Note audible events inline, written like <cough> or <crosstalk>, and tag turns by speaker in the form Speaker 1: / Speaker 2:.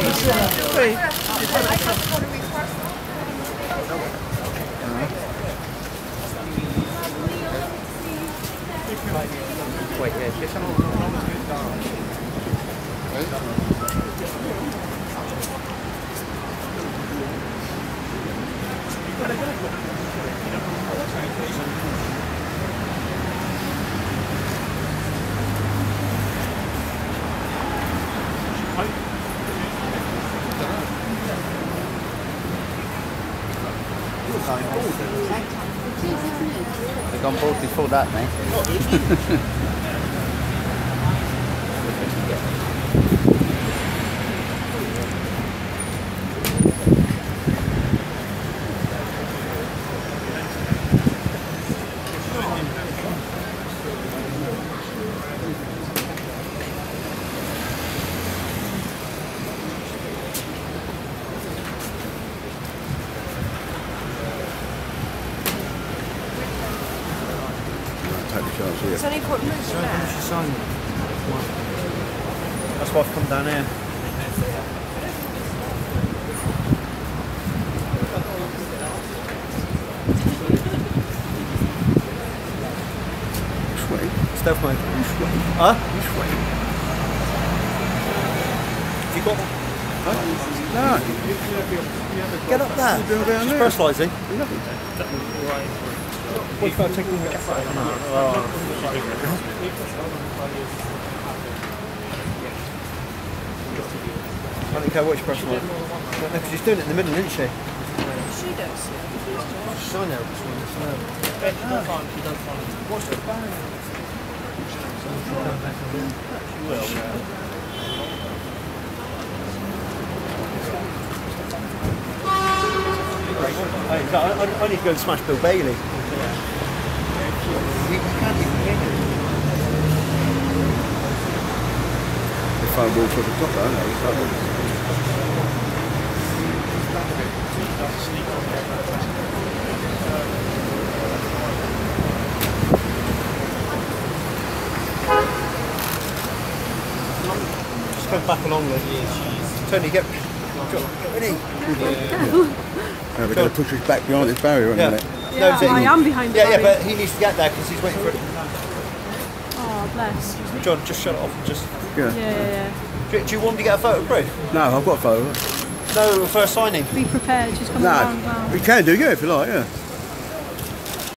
Speaker 1: Wait, yeah, just some. They've gone board before that, mate. <laughs>
Speaker 2: Take here.
Speaker 3: It's only got loose there.
Speaker 4: That's why I've come down here.
Speaker 2: Which way?
Speaker 4: Stealth mode.
Speaker 2: Which way?
Speaker 4: Huh?
Speaker 2: Which way?
Speaker 4: Have you got one?
Speaker 2: No.
Speaker 4: Get up there.
Speaker 2: Down down
Speaker 4: Just
Speaker 2: there.
Speaker 4: Personalising.
Speaker 2: Nothing.
Speaker 4: What if I take the I don't care which personalise. Because she's doing it in the middle, isn't she?
Speaker 3: She does.
Speaker 4: I know. What's the no, I, I, I need to go and smash Bill Bailey.
Speaker 2: The phone walks off the top though, isn't it?
Speaker 4: Just go back along there. Tony, get. Get ready.
Speaker 2: Yeah, we're going to push us back behind this barrier in a
Speaker 4: Yeah.
Speaker 2: minute.
Speaker 3: Yeah,
Speaker 4: so-
Speaker 3: I am behind the
Speaker 4: Yeah, yeah, but he needs to get there because he's waiting for it.
Speaker 3: Bless.
Speaker 4: John, just shut it off. and Just.
Speaker 3: Yeah,
Speaker 2: Yeah.
Speaker 3: yeah, yeah.
Speaker 4: Do, do you want to get a photo proof?
Speaker 2: No, I've got a photo.
Speaker 4: No, first signing.
Speaker 3: Be prepared. just come
Speaker 2: No,
Speaker 3: round, round.
Speaker 2: we can do, yeah, if you like, yeah.